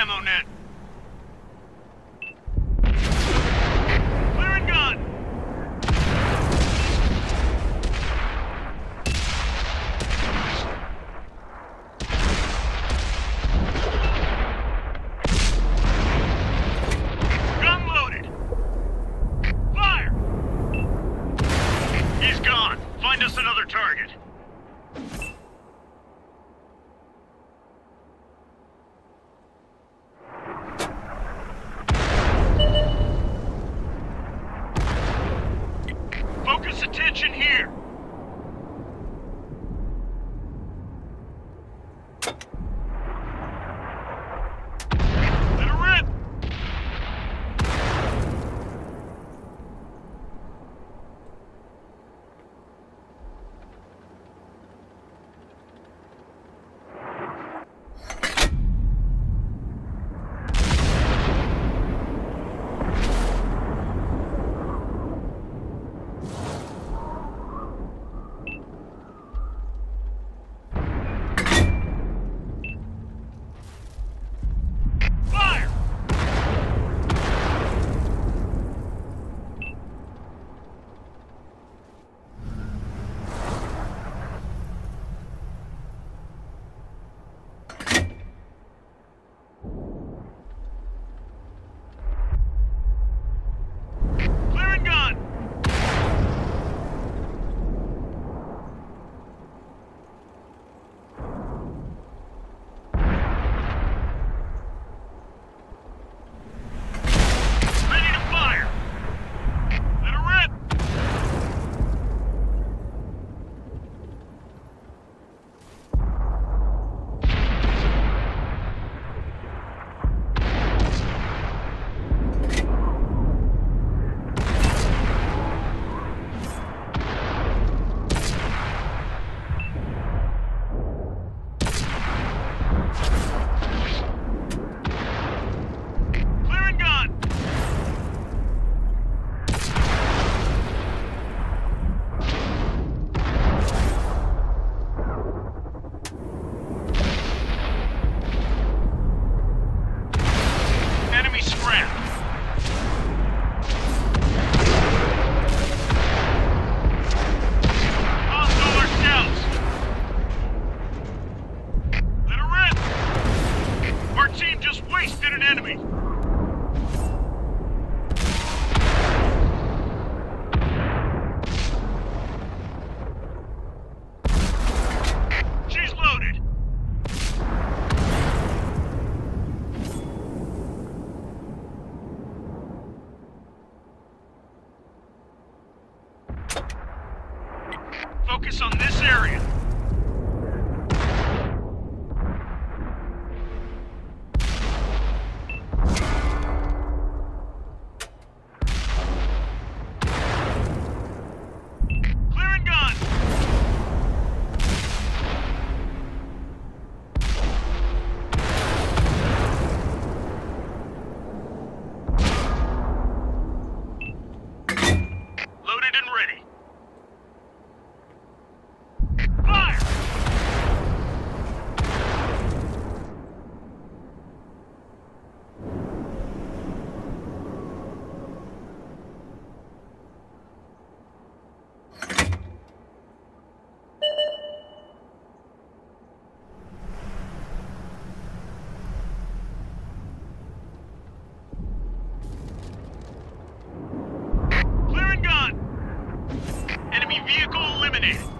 camo net. Clearing gun. Gun loaded. Fire! He's gone. Find us another target. Focus attention here. Focus on this area. Clearing gun. Loaded and ready. Fire! Clearing gun! Enemy vehicle eliminated.